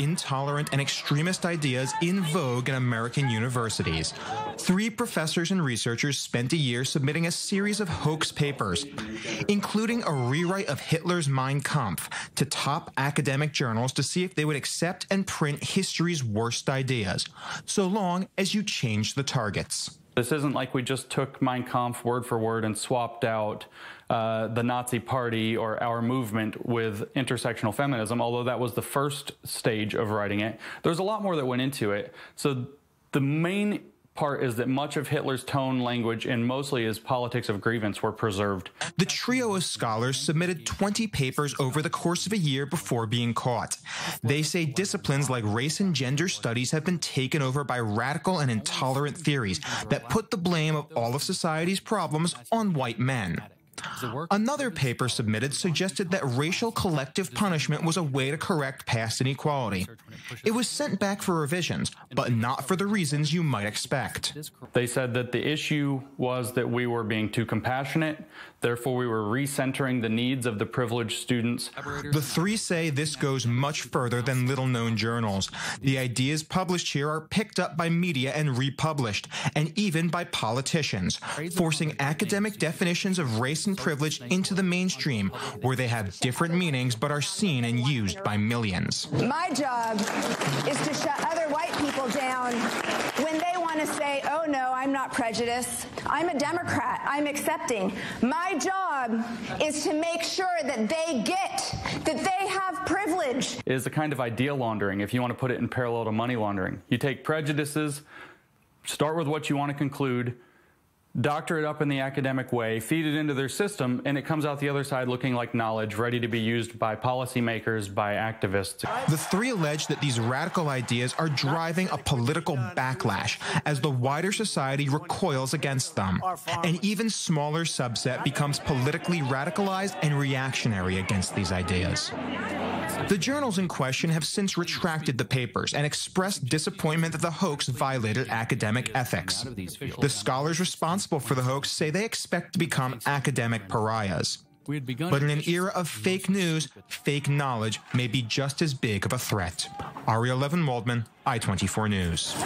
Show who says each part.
Speaker 1: intolerant and extremist ideas in vogue in American universities. Three professors and researchers spent a year submitting a series of hoax papers, including a rewrite of Hitler's Mein Kampf to top academic journals to see if they would accept and print history's worst ideas, so long as you change the targets.
Speaker 2: This isn't like we just took Mein Kampf word for word and swapped out uh, the Nazi Party or our movement with intersectional feminism, although that was the first stage of writing it. There's a lot more that went into it. So the main part is that much of Hitler's tone, language, and mostly his politics of grievance were preserved.
Speaker 1: The trio of scholars submitted 20 papers over the course of a year before being caught. They say disciplines like race and gender studies have been taken over by radical and intolerant theories that put the blame of all of society's problems on white men. Another paper submitted suggested that racial collective punishment was a way to correct past inequality. It was sent back for revisions, but not for the reasons you might expect.
Speaker 2: They said that the issue was that we were being too compassionate, therefore, we were recentering the needs of the privileged students.
Speaker 1: The three say this goes much further than little known journals. The ideas published here are picked up by media and republished, and even by politicians, forcing academic definitions of race and privilege into the mainstream, where they have different meanings but are seen and used by millions.
Speaker 3: My job is to shut other white people down when they want to say, oh no, I'm. I'm a Democrat. I'm accepting. My job is to make sure that they get that they have privilege.
Speaker 2: It is a kind of idea laundering, if you want to put it in parallel to money laundering. You take prejudices, start with what you want to conclude, doctor it up in the academic way, feed it into their system, and it comes out the other side looking like knowledge, ready to be used by policymakers, by activists.
Speaker 1: The three allege that these radical ideas are driving a political backlash as the wider society recoils against them. An even smaller subset becomes politically radicalized and reactionary against these ideas. The journals in question have since retracted the papers and expressed disappointment that the hoax violated academic ethics. The scholars responsible for the hoax say they expect to become academic pariahs. But in an era of fake news, fake knowledge may be just as big of a threat. Ariel Levin Waldman, I 24 News.